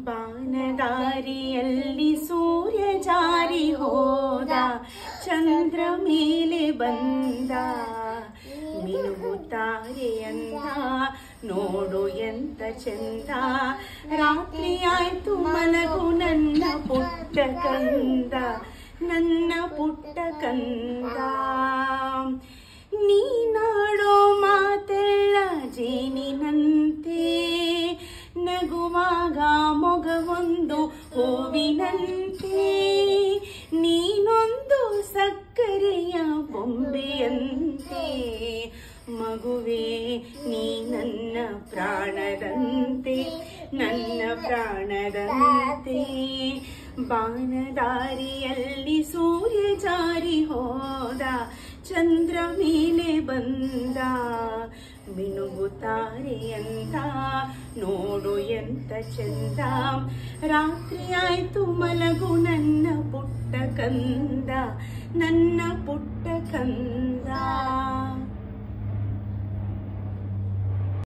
ಬಾನದಾರಿಯಲ್ಲಿ ಸೂರ್ಯ ಜಾರಿ ಹೋದ, ಚಂದ್ರ ಮೇಲೆ ಬಂದ. ಮಿನುಗುತ್ತಾರೆಯಂದ ನೋಡು ಎಂತ ಚಂದ. ರಾತ್ರಿ ಆಯ್ತು ಮಲಗು ನನ್ನ ಪುಟ್ಟ ಕಂದ, ನನ್ನ ಪುಟ್ಟ ಕಂದ. ನೀನಾಡೋ ಮಾತೆಲ್ಲ ಜೇನಿನಂತೆ. ನಗುವಾಗ ಮೊಗವೊಂದು ಹೂವಿನಂತೆ. ನೀನೊಂದು ಸಕ್ಕರೆಯ ಬೊಂಬೆಯಂತೆ. ಮಗುವೆ, ನೀ ನನ್ನ ಪ್ರಾಣದಂತೆ ನನ್ನ ಪ್ರಾಣದಂತೆ. ಬಾನದಾರಿಯಲ್ಲಿ ಸೂರ್ಯ ಜಾರಿ ಹೋದ, ಚಂದ್ರ ಮೇಲೆ ಬಂದ. ಮಿನುಗುತ್ತಾರೆಯಂತ ನೋಡು ಎಂತ ಚಂದ ರಾತ್ರಿ ಆಯ್ತು ಮಲಗು ನನ್ನ ಪುಟ್ಟ ಕಂದ ನನ್ನ ಪುಟ್ಟ ಕಂದ